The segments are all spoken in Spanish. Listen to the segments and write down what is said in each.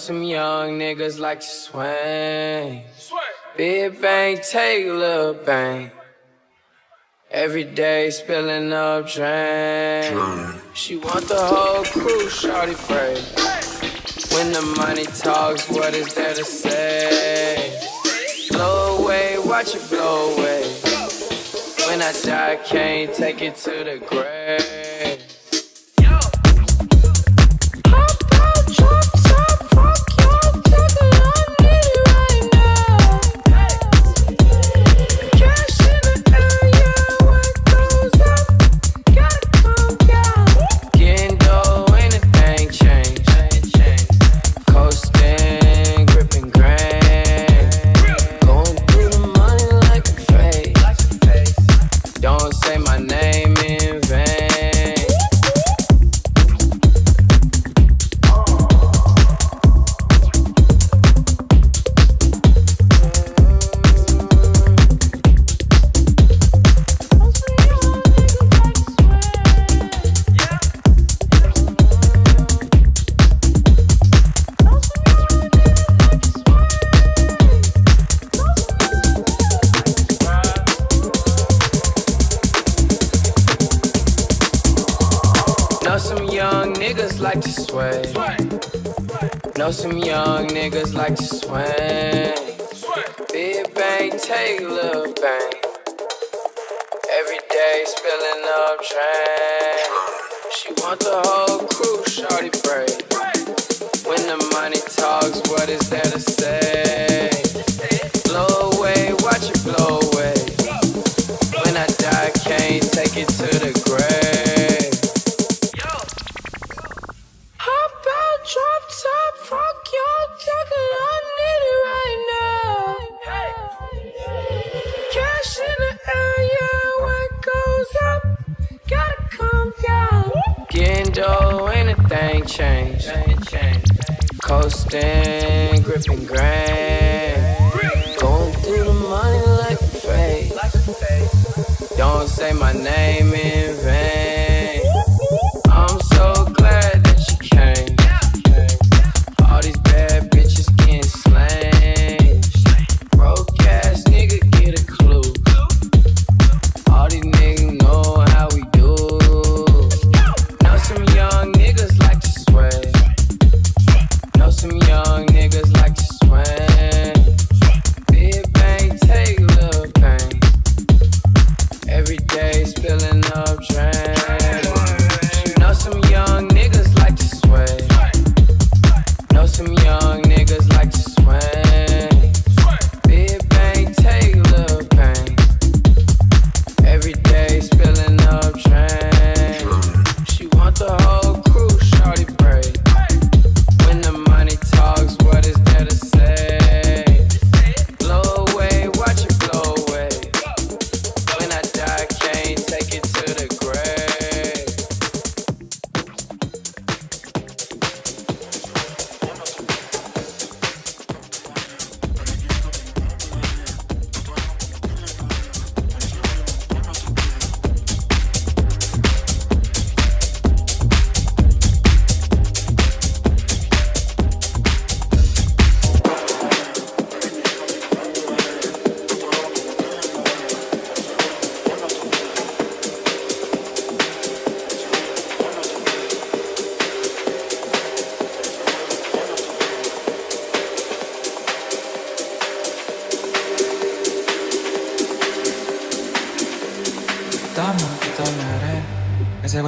some young niggas like to swing. Big bang, take a little bang. Every day spilling up drain. She want the whole crew, shawty pray. When the money talks, what is there to say? Blow away, watch it blow away. When I die, can't take it to the grave. change. Coasting, gripping grain. Going through the money like a face. Don't say my name in vain.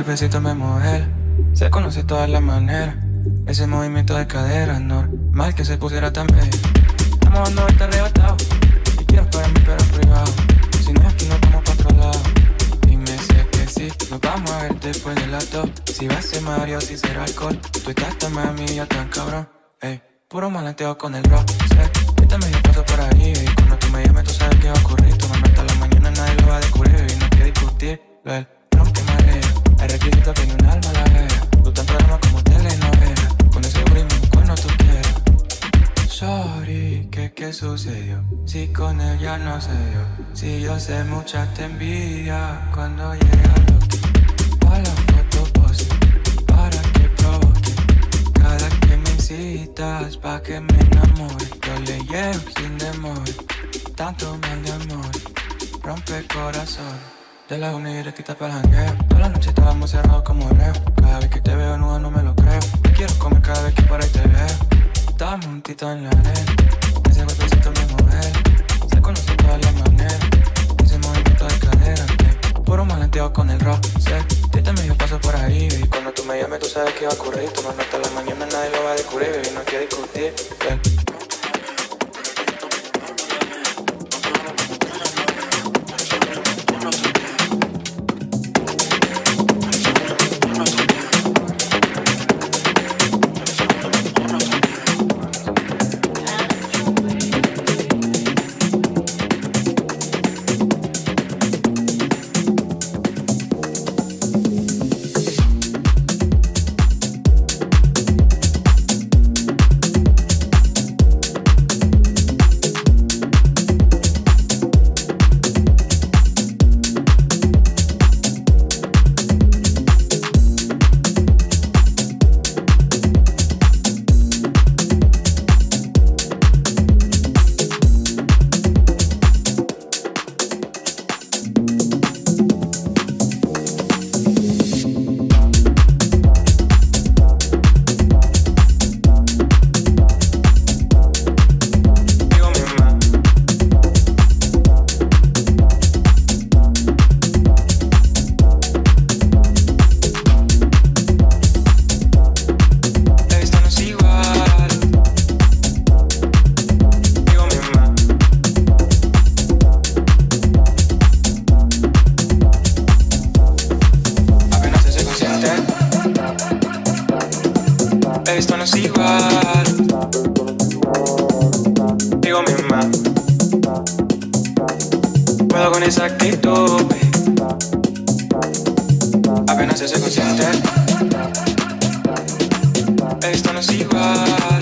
golpecito me mujer. Se conoce todas las maneras. Ese movimiento de cadera, normal que se pusiera tan bello. Estamos dando este arrebatado. Y quieras para mí, pero privado. Si no, es aquí no vamos para otro lado. Dime si es que sí, nos vamos a ver después de las. Si va a ser Mario, si será alcohol. Tú estás tan mami, yo tan cabrón. Ey, puro malanteo con el rock. no sé yo. Si yo sé muchas te envidia cuando llega lo que. A la foto para que provoque. Cada vez que me citas, pa' que me enamore. Yo le llevo sin demora, tanto mal de amor. Rompe el corazón. De la una directita para el jangueo. Toda la noche estábamos cerrados como reo. Cada vez que te veo nudo no me lo creo. Te quiero comer cada vez que por ahí te veo. Estamos un tito en la arena. Ese cuerpecito me mueve. Todas las maneras. Ese movimiento de cadera. eh. Puro malanteo con el rock. Sé, te medio paso por ahí. Y cuando tú me llames, tú sabes qué va a ocurrir. Tomando hasta la mañana, nadie lo va a descubrir. Baby, no que discutir. eh. Es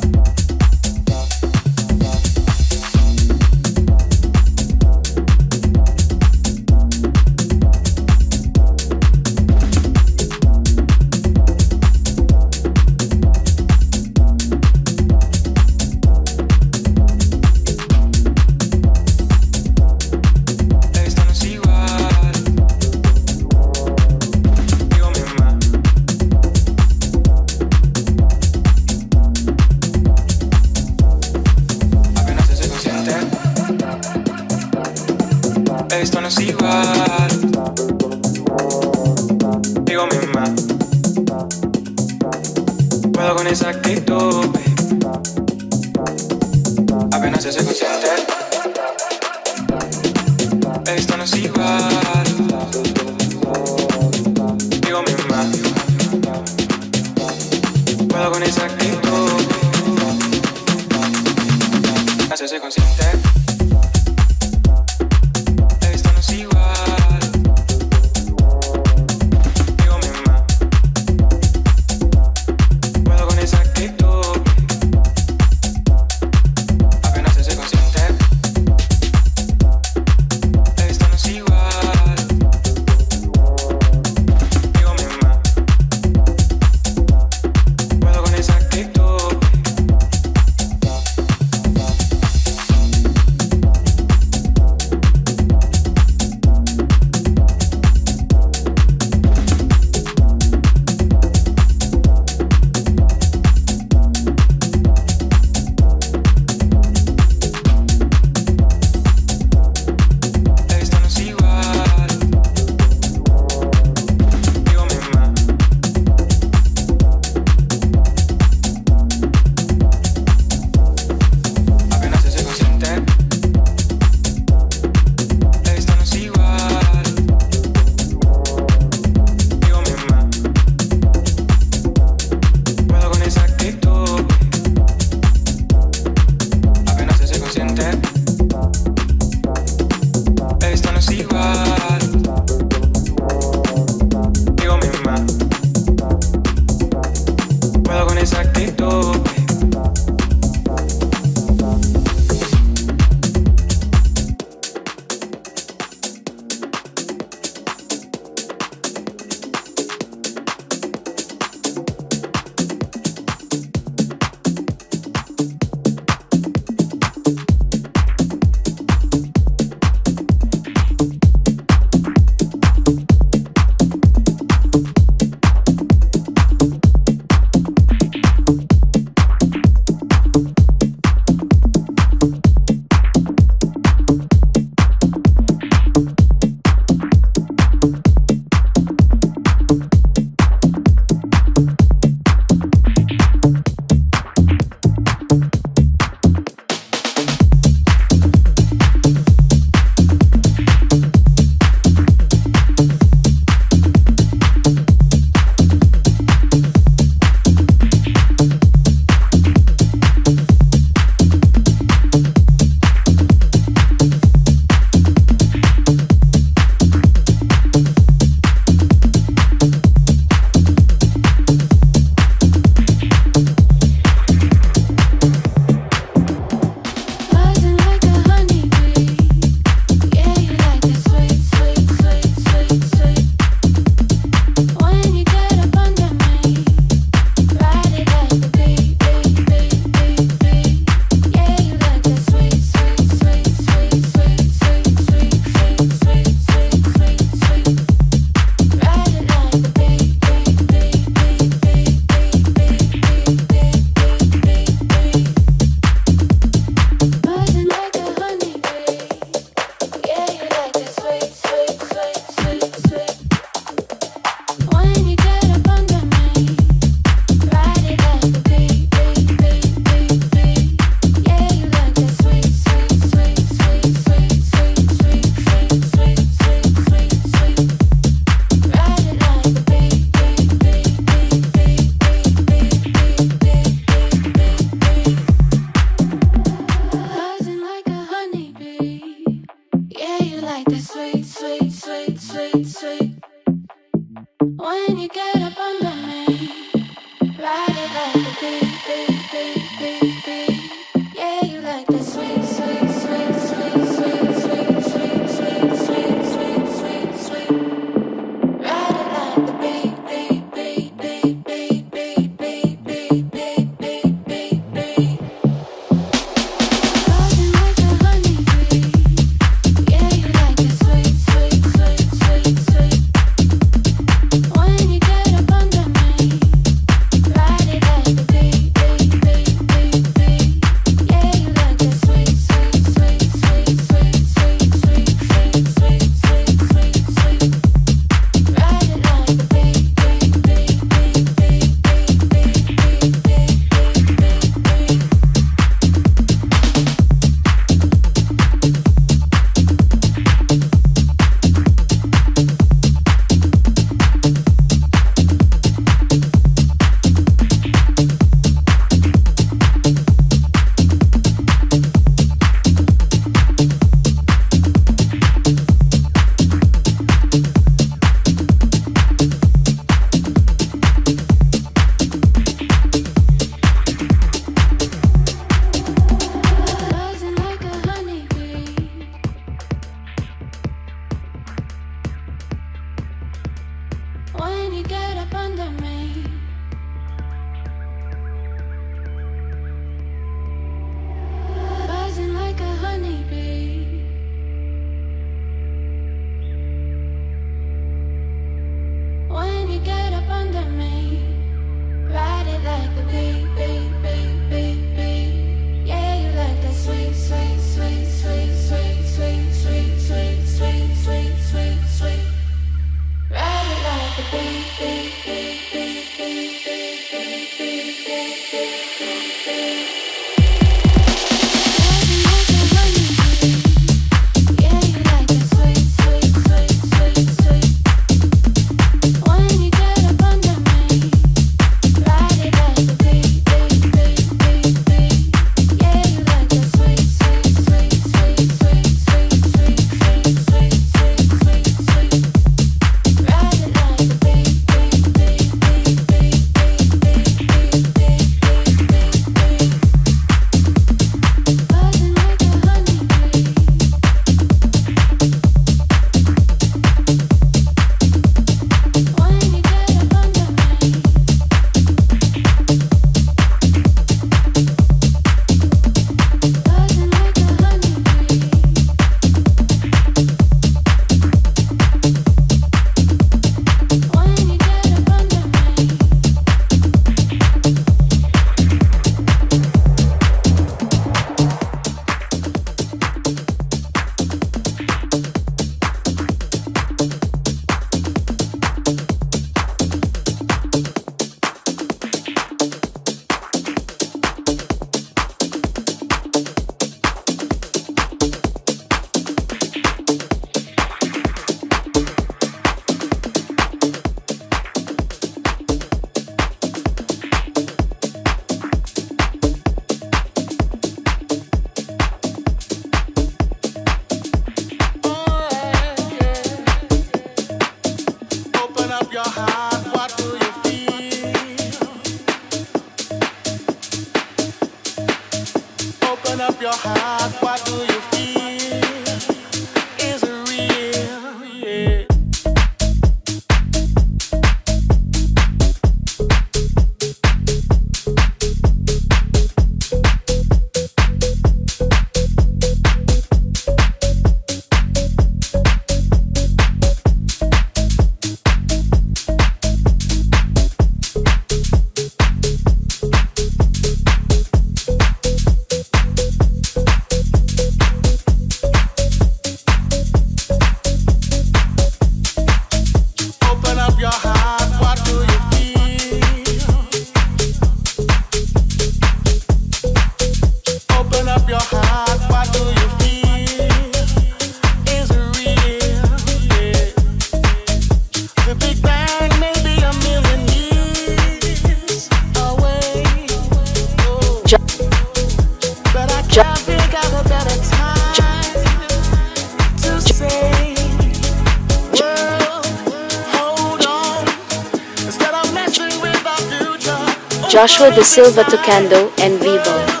Joshua Da Silva Tocando and Vivo.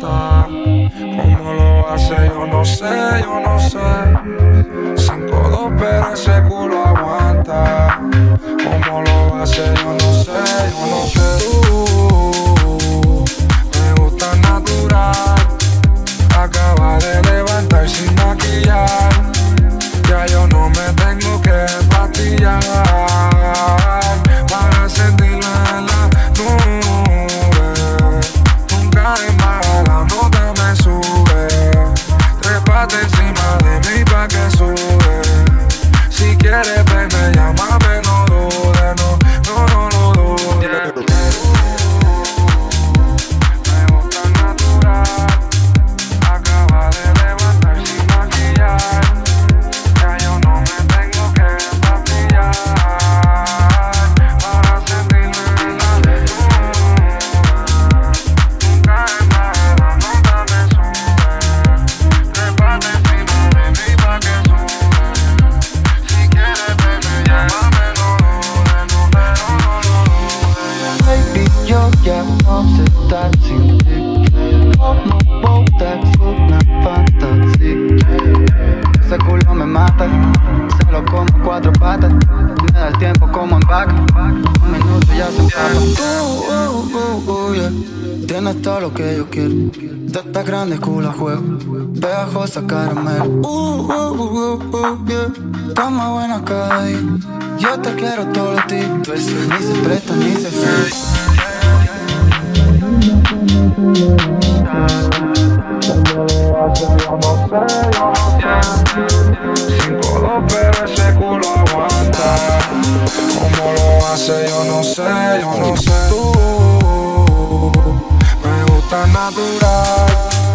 ¿Cómo lo hace? Yo no sé, yo no sé. Cinco dos, pero ese culo aguanta. ¿Cómo lo hace? Yo no sé, yo no sé. Toma buena cada día. Yo te quiero todo a ti. Tú eso ni se presta ni se Sin codo, pero ese culo aguanta. ¿Cómo lo hace? Yo no sé, yo no sé. Tú me gusta natural.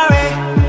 sorry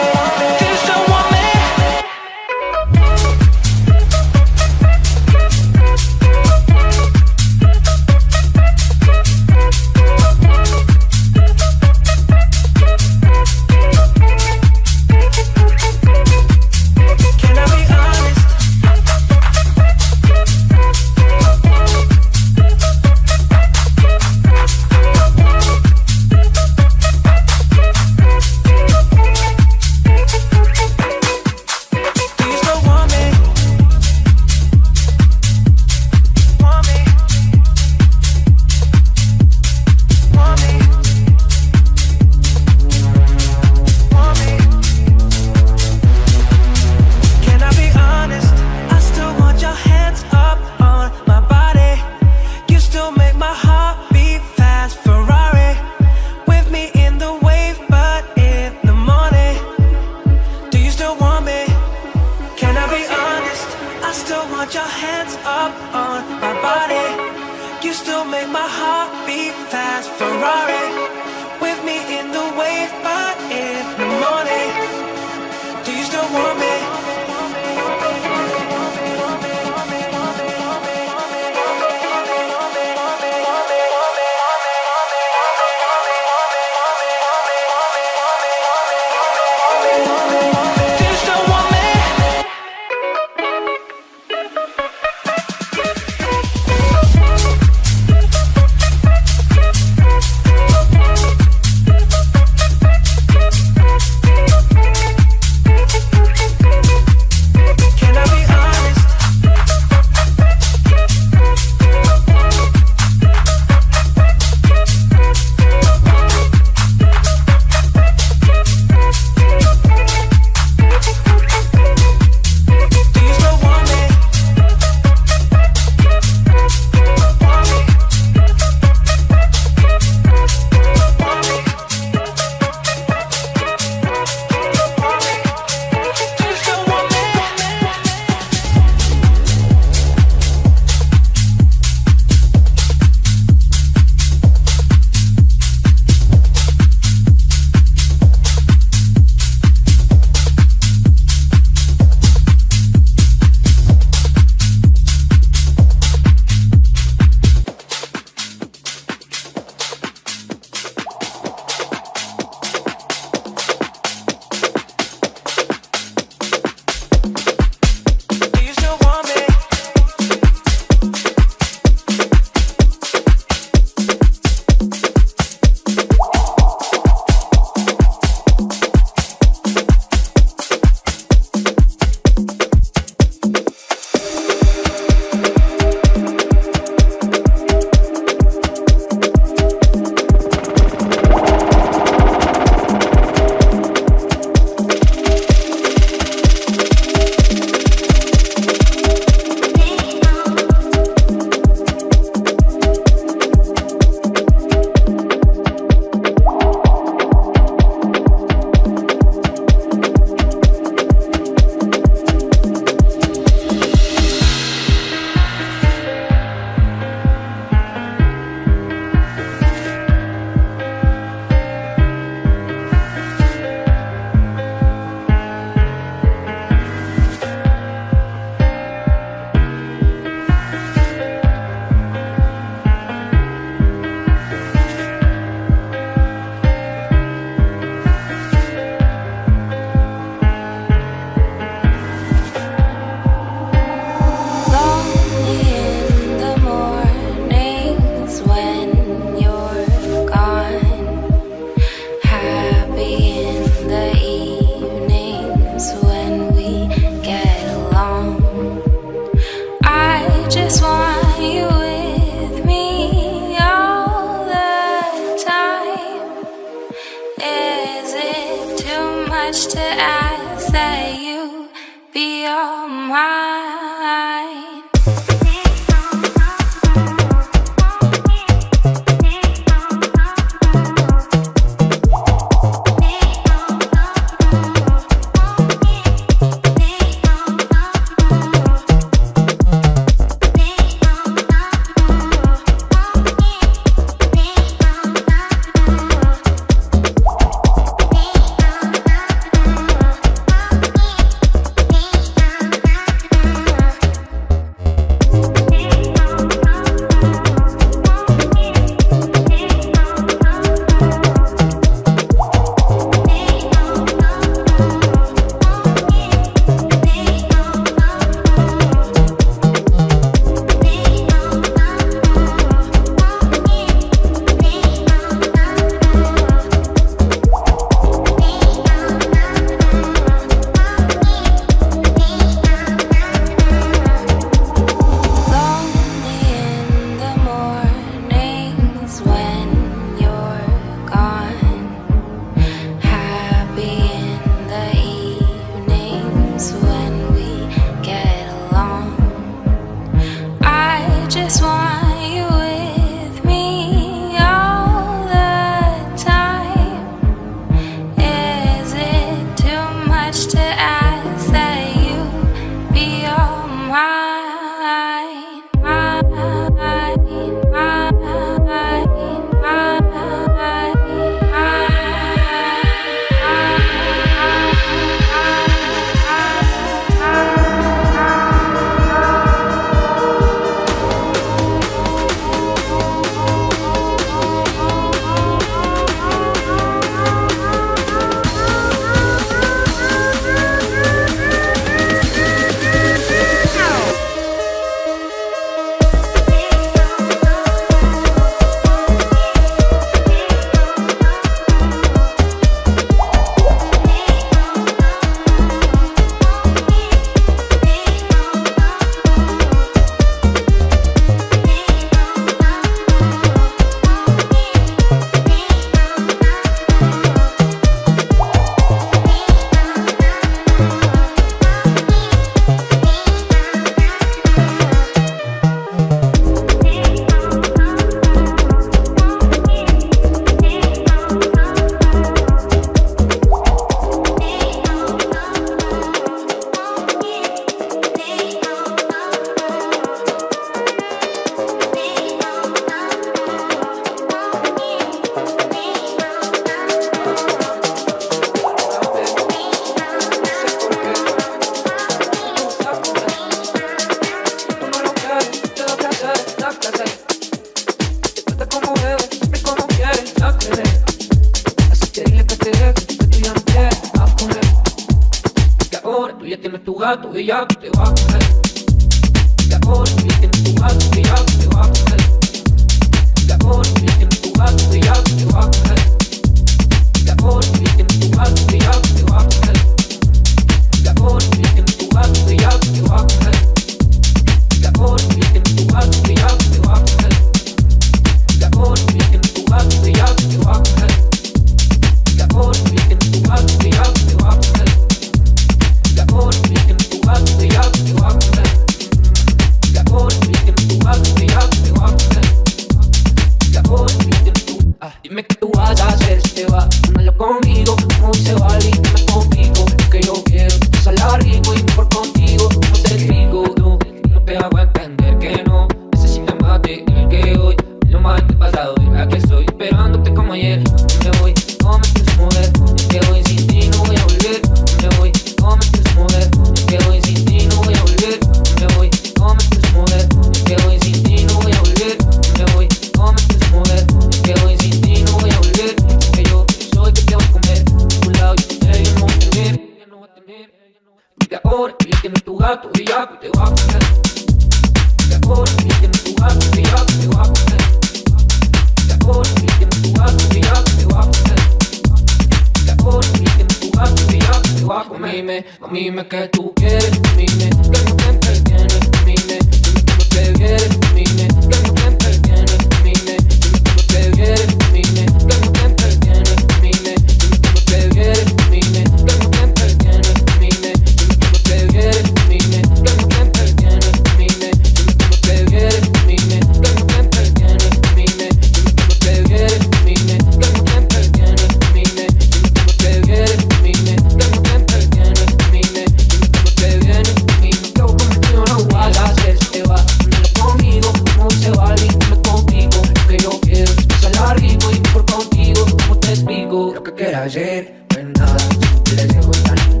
tengo lo que quieras hacer, pues nada, te deseo estar.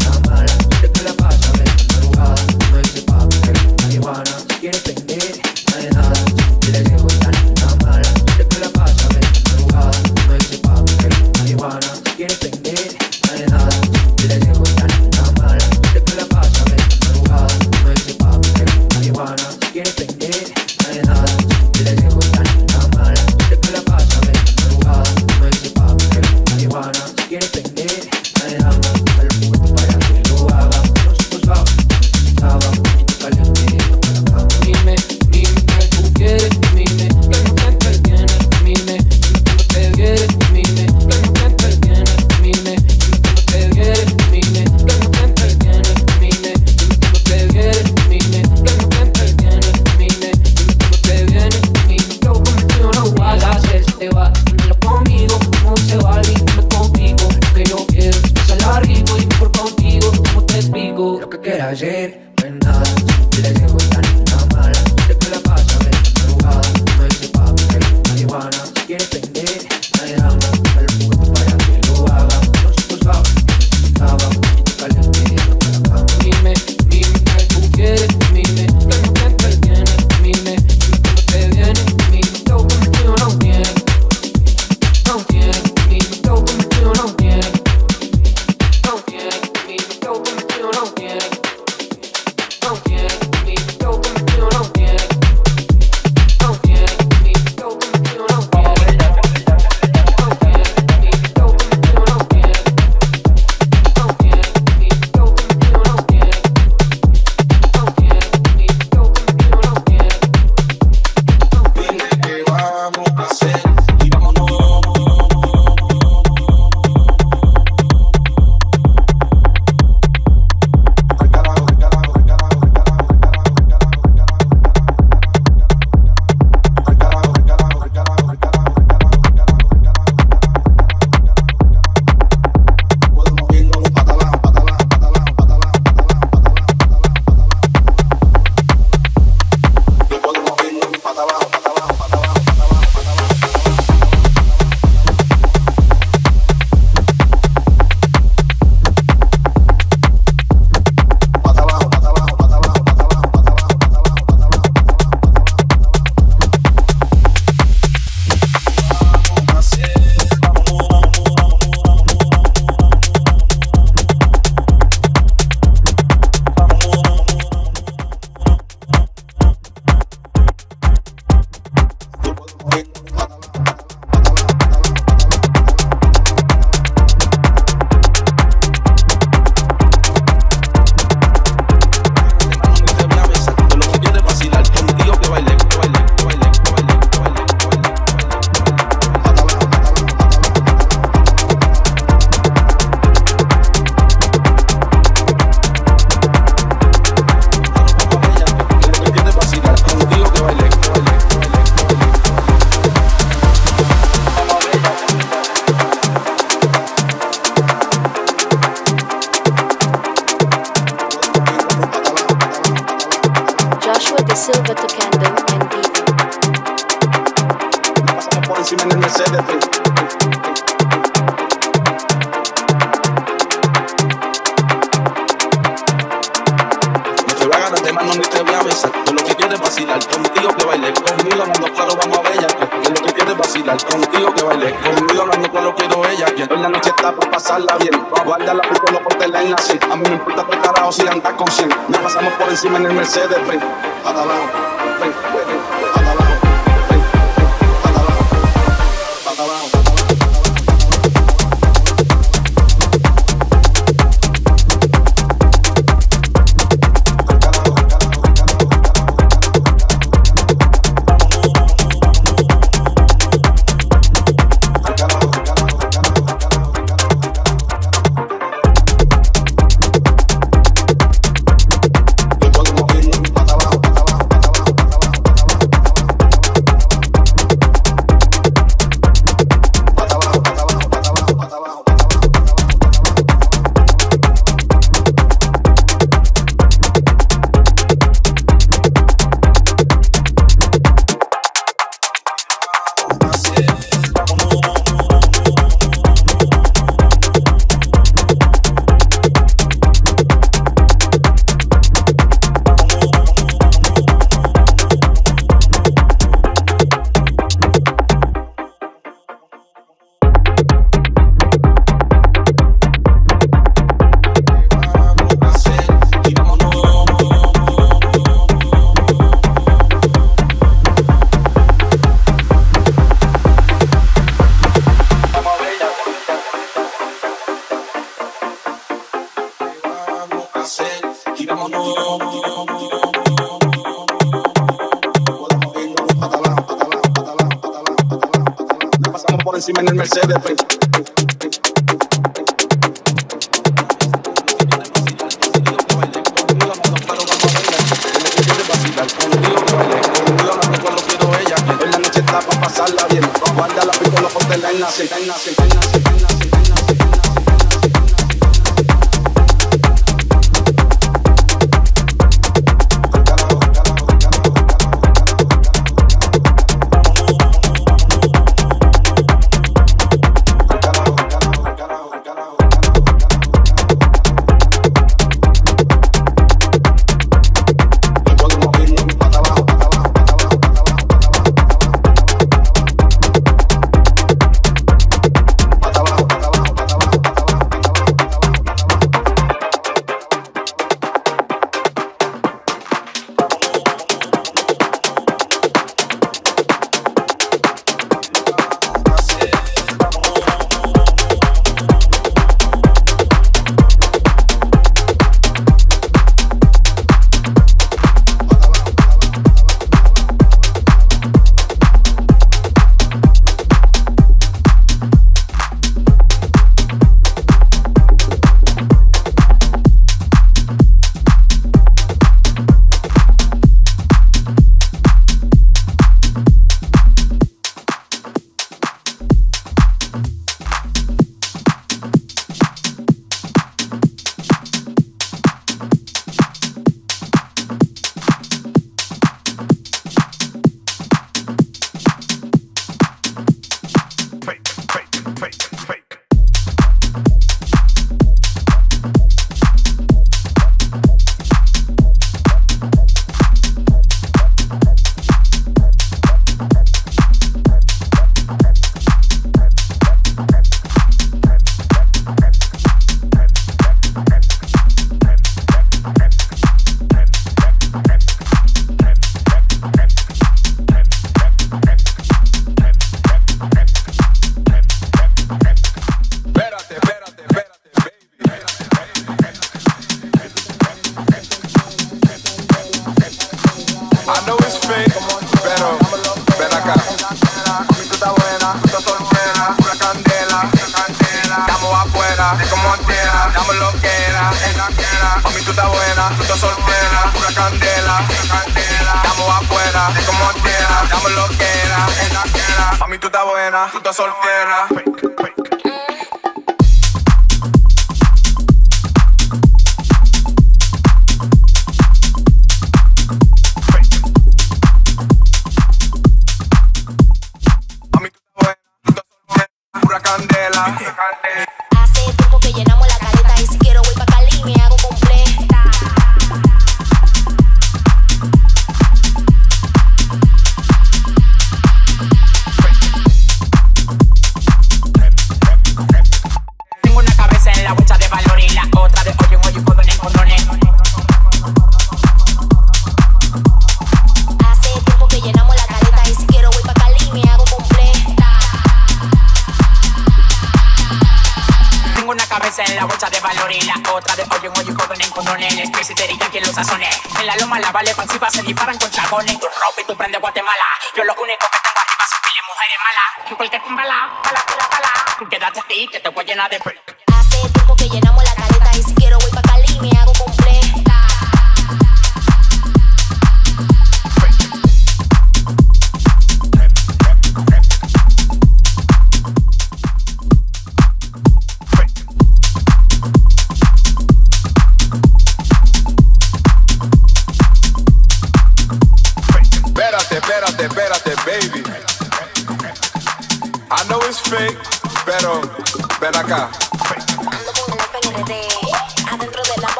celebrate.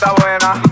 Estás buena.